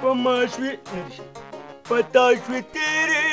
په ما شوې په تا شوې تېرې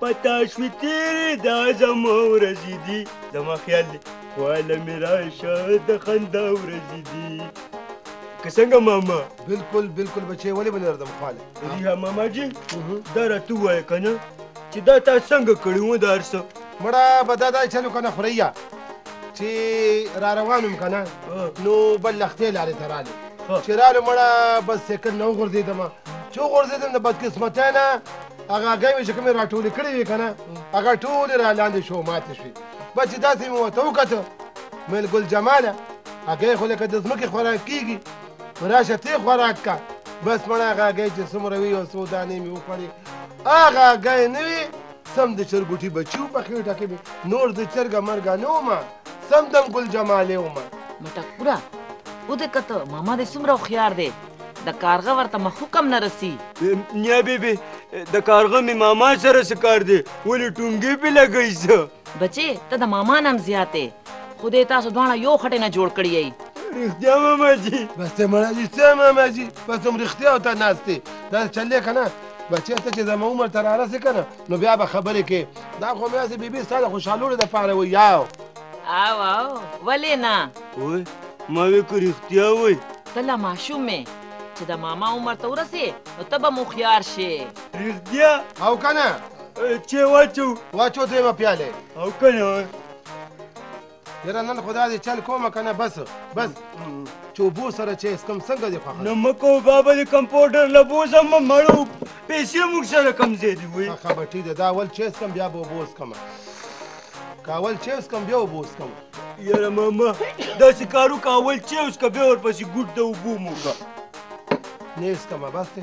په تا شوې تېرې دا زما ورځې دي زما خیال دی واله مې راشه د خندا ورځې دي که څنګه ماما بالکل بالکل بچې ولې به نه درځم خواله ریحه ماما جي دا راته ووایه که نه چې دا تا څنګه کړي وو دا هر څه مړه به دا دا چلو کنه خوریا چې را روانم کنه نو بل لختې لارې ته رالې چې رالو مړه بس سیکل نه وغورځېدم چې وغورځېدم د بدقسمتۍ نه هغه هګۍ مې چې کومې راټولې کړې وې که نه هغه ټولې را لاندې شو ماتې شوې بس چې داسې مې ورته وکتل مېل ګل جماله هګۍ خو لکه د ځمکې خوراک کېږي نو راشه ترې خوراک کا بس مړه هغه هګۍ چې څومره وي یو څو دانې مې وخوړې هغه هګۍ نه وي سم د چرګوټي بچي وو په خېټه کې مې نور د چرګه مرګه نه وم سم دم ګل جمالې وم مټک پوره ودې کته ماما دې څومره هوښیار دی د کارغه ورته مخوک هم نه رسي نیا بیبي د کارغه مې ماما سره څه کار دی ولې ټونګې پې لګوي څه بچې ته د ماما نه هم زیات یې خدای تاسو دواړه یو خټې نه جوړ کړی یئ رښتیا ماما جي بس ته مړه دي څه ماما جي بس هم رښتیا ته ناست دی دا چلې که نه بچيه ته چې زما عمر ته رارسې کنه نو بیا به خبرې کې دا خو مې هسې بیبي ستا د خوشحالولو دپاره وایي یاو او او ولې نه وای ما وې که رښتیا وای ته لا ماشوم مې چې د ماما عمر ته ورسې نو ته به مخیار شې رښتیا او کنه چې واچو واچو دویمه پیاله او کنه یاره نن خو داسې چل کوم که نه بس بس چې اوبو سره چای څکم څنګه دې خوښه نه مه کوه بابا د کمپاوډر له بوځه مه مړو پیسې موږ سره کمزې دي وایي ښه به ټیک ده دا اول چای څکم بیا به اوبه وڅکم که اول چای څکم بیا اوبه وڅکم یاره ماما داسې کار وکړه اول چای وڅکه بیا ورپسې ګوټ د اوبو مو وکړه نه یې څکم بس دی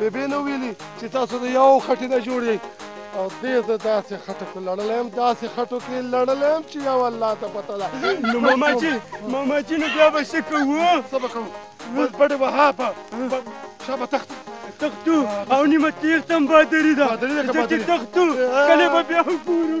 بیبې نو ویلي چې تاسو د یو خټې نه جوړ یئ او دې زه داسې خټو کې لړلی یم داسې خټو کې لړلی یم چې یو الله ته پته ده نو ماما چې ماما چې نو بیا به څه کوو څه به کوو بس بډې به هاپه شا به تختو تختو او نیمه تیر تم بادري ده چې تختو کله به بیا وګورو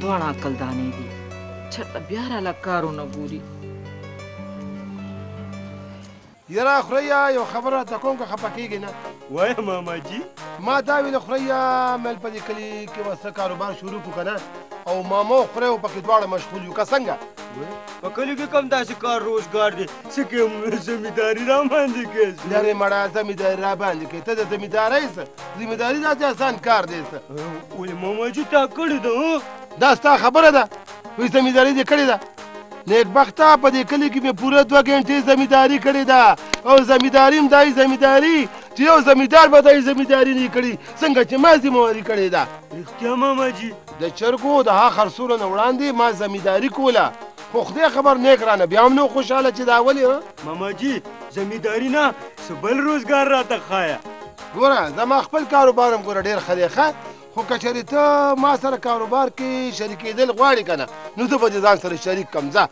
دواړه عقل دانې دي چرته بیا را لکارو نه ګوري یرا خوریا یو خبر راته کوم که خپه کېږي نه وایه ماما جي ما دا ویل خوریا مل په دې کلي کې به څه کاروبار شروع کړو که نه او ماما او خوریا پکې دواړه مشغول یو که څنګه په کلي کې کوم داسې کار روزګار دی چې کوم زمینداري را باندې کوي لرې مړه زمینداري را باندې کوي ته د زمیندارۍ څه ذمہ داری داسې آسان کار دی څه ولې ماما چې تا کړې ده دا ستا خبره ده وایي ذمہ داري دې کړې ده نیکبخته په دې کلي کې مې پوره دوه ګنټې ذمہ داري کړې ده او ذمہ داري هم دای ذمہ داري چې یو ذمہ دار به دای ذمہ داري نه کړي څنګه چې ما ذمہ واري کړې ده رښتیا ماما جي د چرګو د ها خرڅولو نه وړاندې ما ذمہ داري کوله خو خدای خبر نیک رانه بیا هم نو خوشحاله چې دا ولې ماما جي ذمہ داري نه څه بل روزګار راته ښایه ګوره زما خپل کاروبار هم ګوره ډېر ښه دی ښه خو که چېرې ته ما سره کاروبار کې شریکېدل غواړې که نه نو زه به دې ځان سره شریک کړم ځه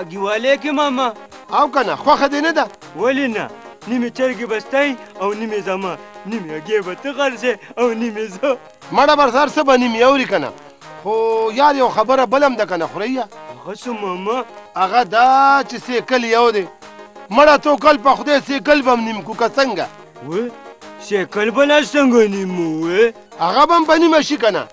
اګیوالی کې ماما او که نه خوښه دې نه ده ولې نه نیمې چرګې به ستی او نیمې زما نیمې هګۍ به ته غرځې او نیمې زه مړه برزار څه بنی می اوري کنه خو یار یو خبره بلم د کنه خوریا هغه څه ماما هغه دا چې سیکل یو دی مړه تو کل په خدای سیکل بم نیم کو که څنګه و سیکل به لا څنګه نیمو و هغه بم بنی مشي کنه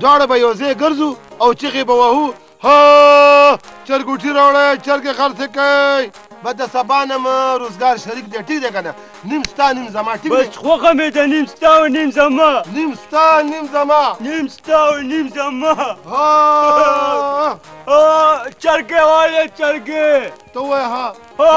دواړه به یو ځای ګرځو او چیغې به وهو ها چرګوټي راوړی چرګې خرڅې کوي به د سبا نه مو روزګار شریک دی ټیک دی که نه نیم ستا نیم زما ټیک بس خوښه مې ده نیم ستا او نیم زما نیم ستا نیم زما نیم ستا او نیم زما چرګې وایه چرګې ته وایه ها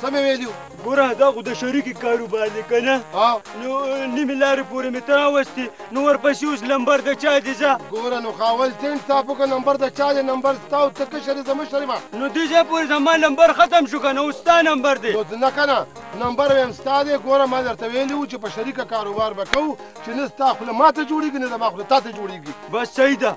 څه مې ویلي وو ګوره دا خو د شریکې کاروبار دی که نه نو نیمې لارې پورې مې ته راوستې نو ورپسې اوس لمبر د چا دی ځه ګوره نو خاول زین صاحب وکړه نمبر د چا دی نمبر ستا او ته کشر یې زه مشر یم نو دې ځای پورې زما لمبر ختم شو که نه اوس ستا نمبر دی نو نه که نه نمبر ویم ستا دی ګوره ما درته ویلي وو چې په شریکه کاروبار به کوو چې نه ستا خوله ما ته جوړېږي نه زما خوله تا ته جوړېږي بس صحیح ده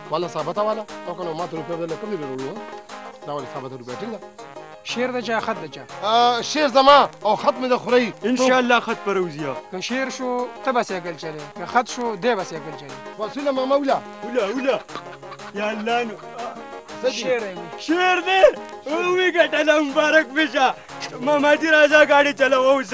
والا ثابت والا او کنه ما ته روپیا ویل کم دی وروړو دا ولې ثابت روپیا ټینګه شعر د چا خط د چا شعر زما او خط مې د خوري ان شاء الله خط پر وزیا که شعر شو ته بس یګل چلے که خط شو دې بس یګل چلے وسیله ماما ولا ولا ولا یا الله نو شعر شعر دې وی ګټه مبارک بشه ماما جی راځه گاډي چلاو اوس